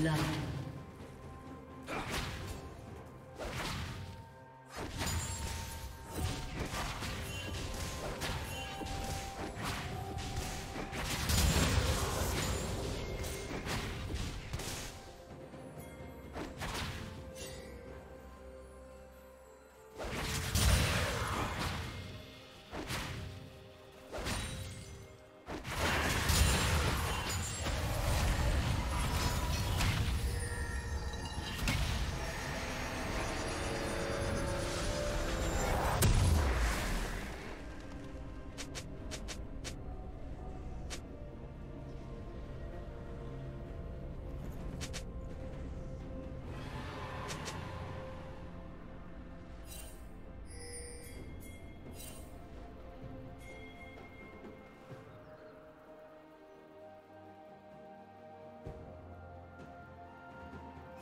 Blood.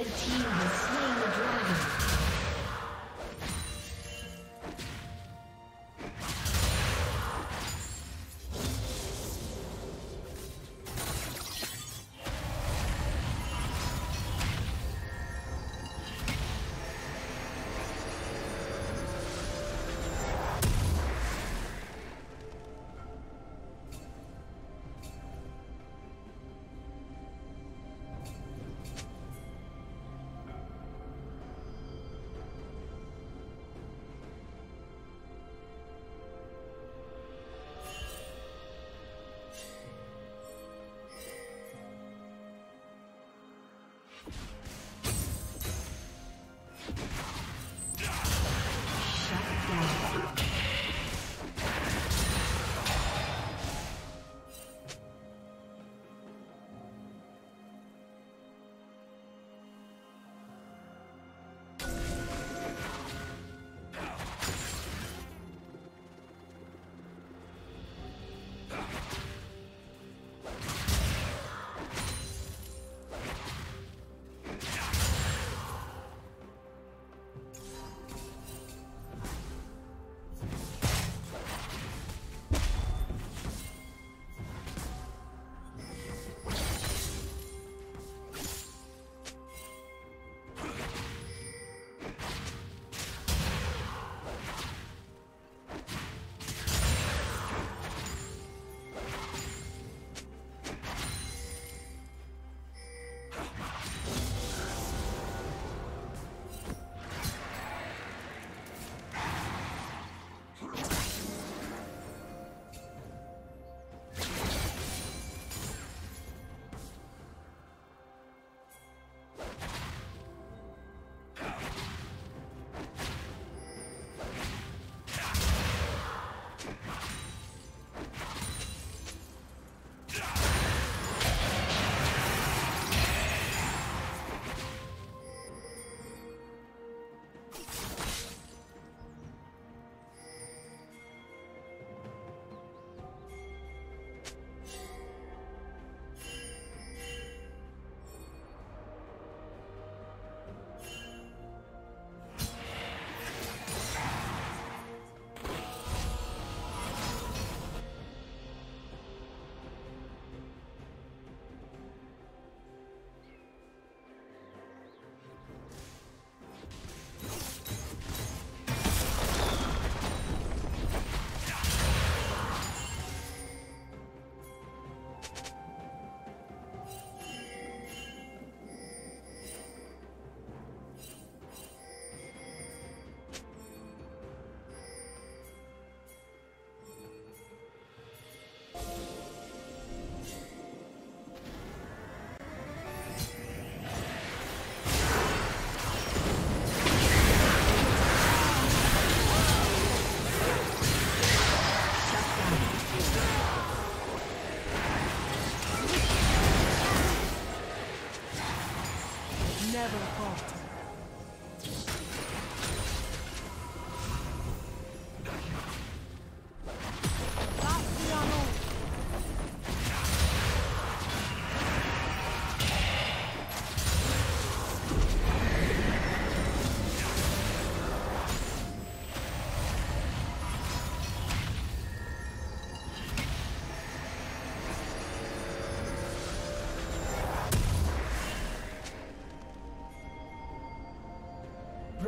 Red team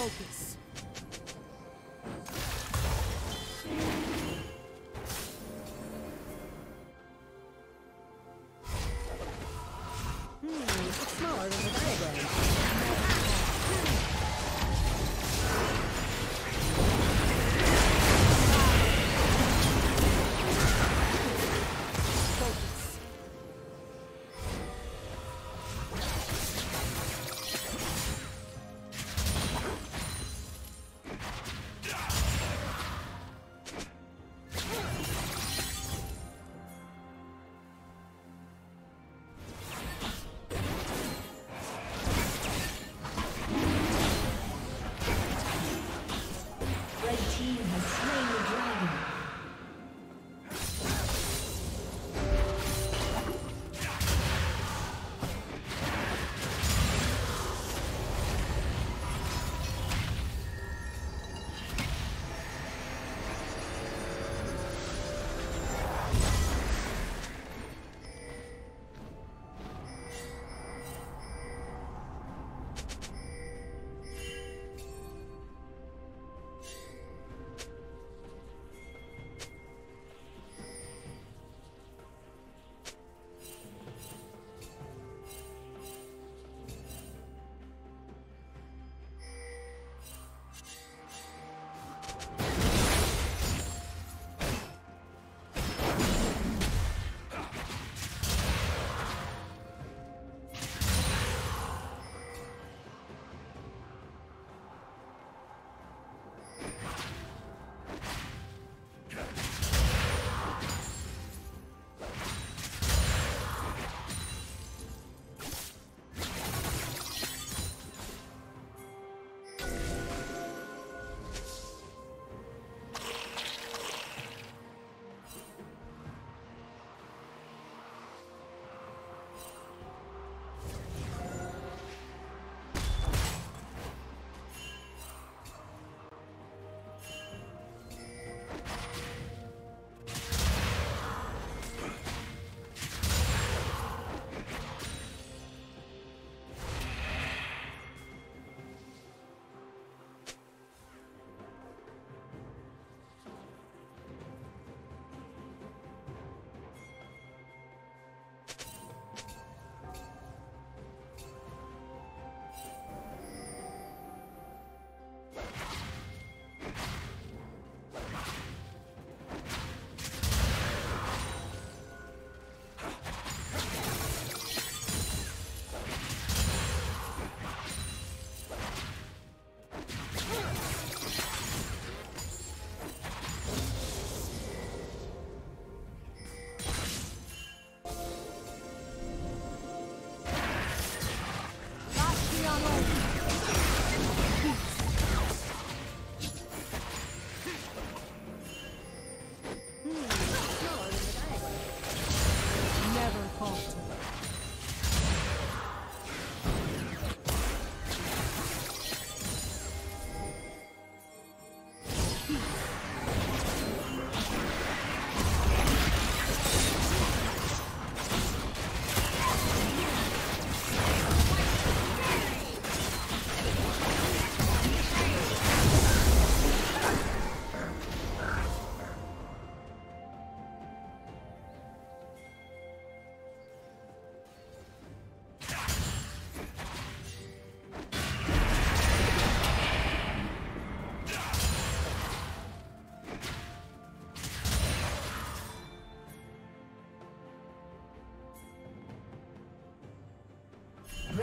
focus.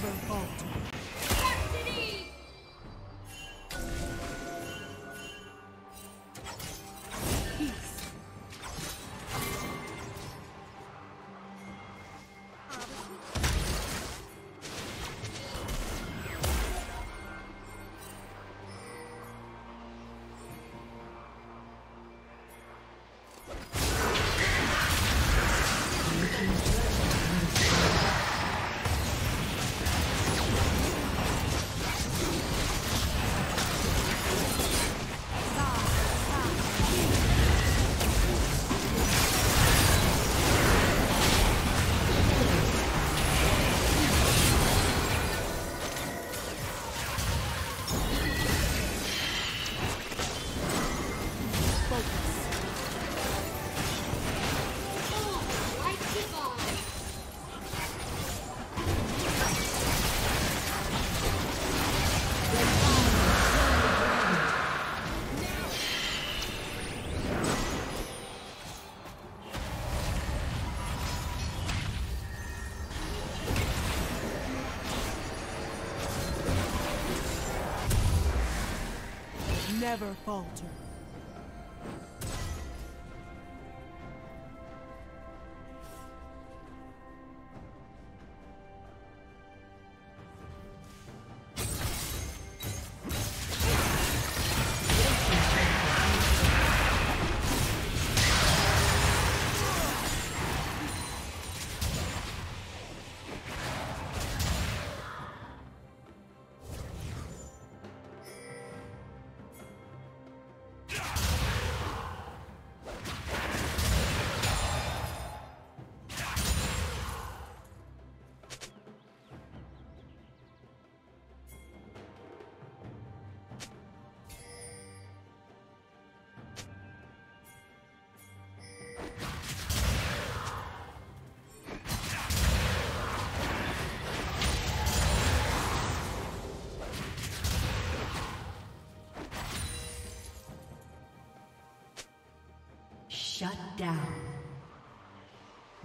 Never falter. Never falter. Down.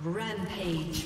Rampage.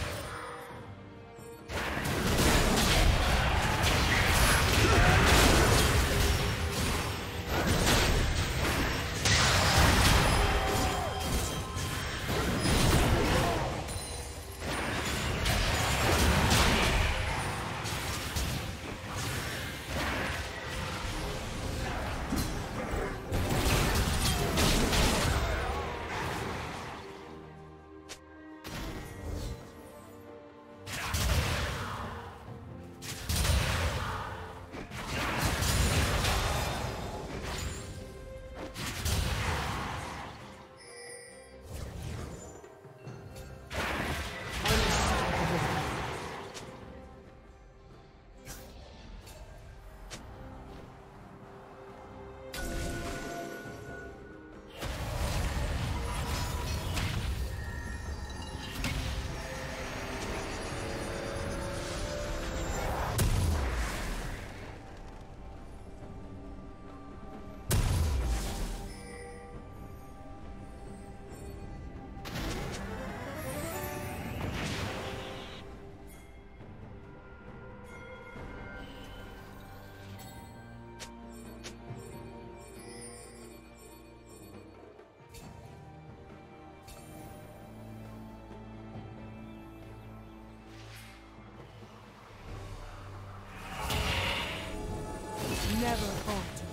Never falter.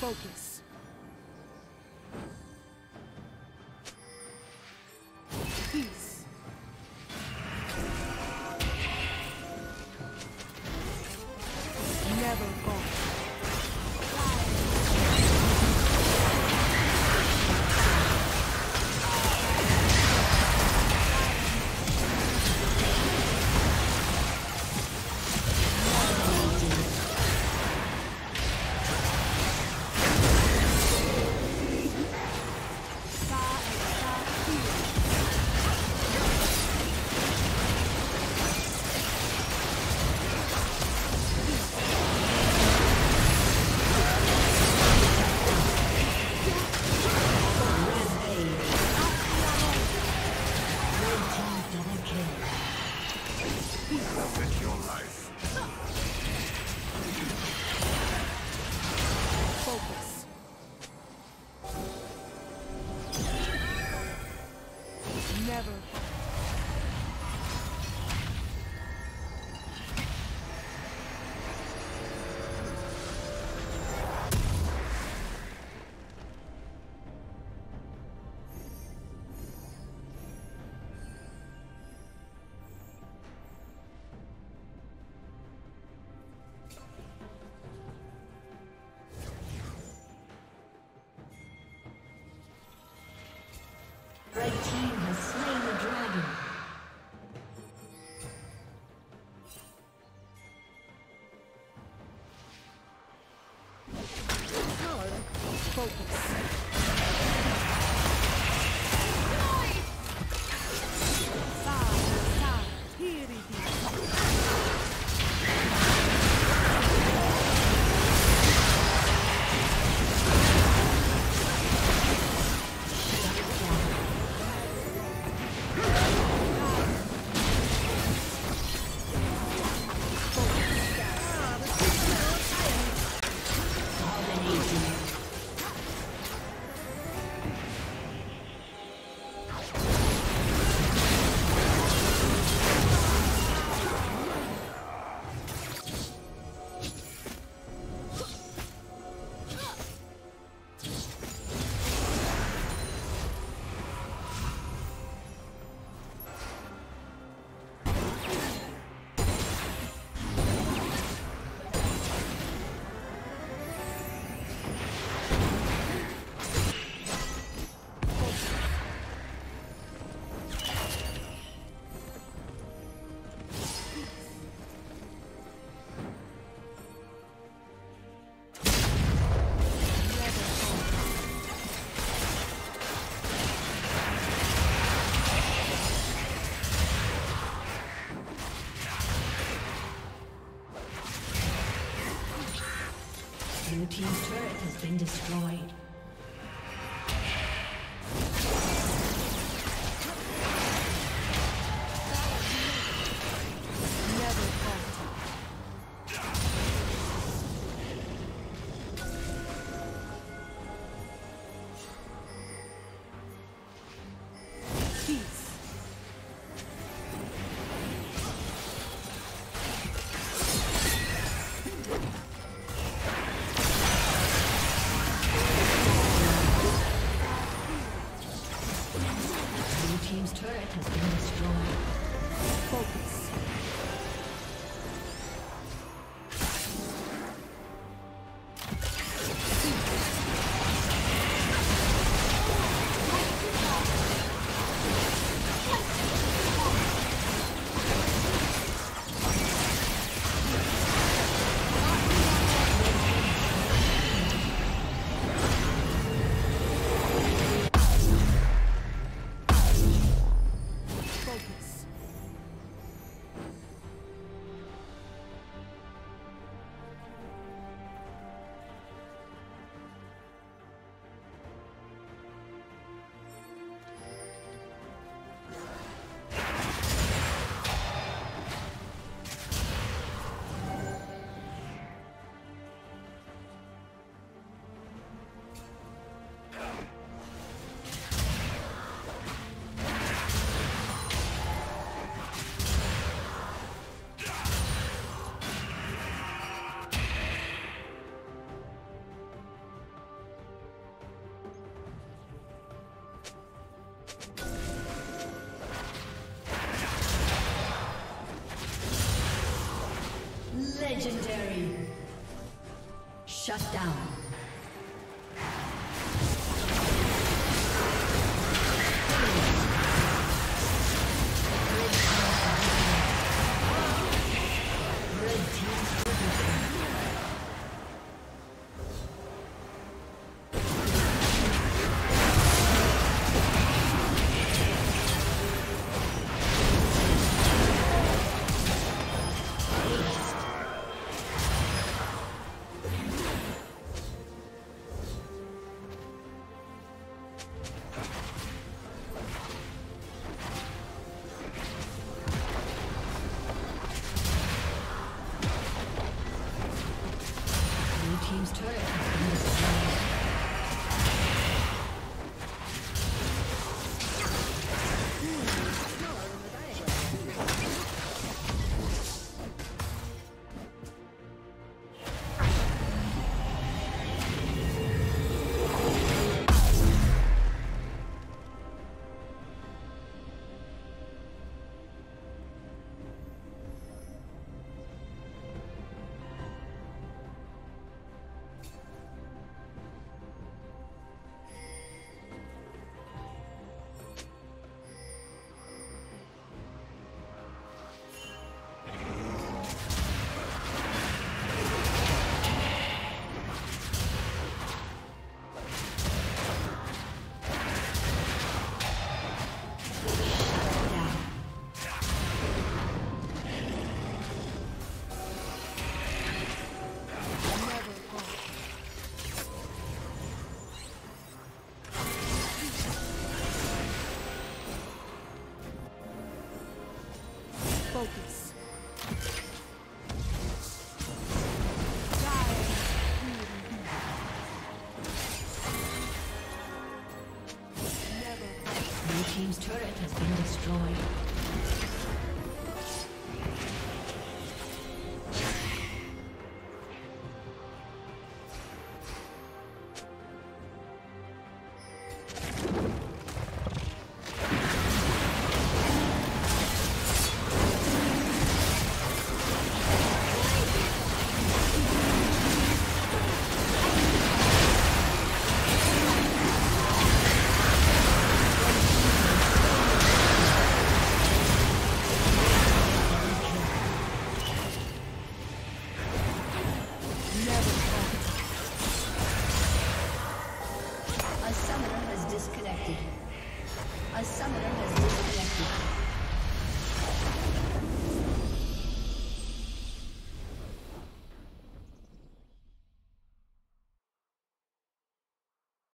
Focus. Focus. Shut down.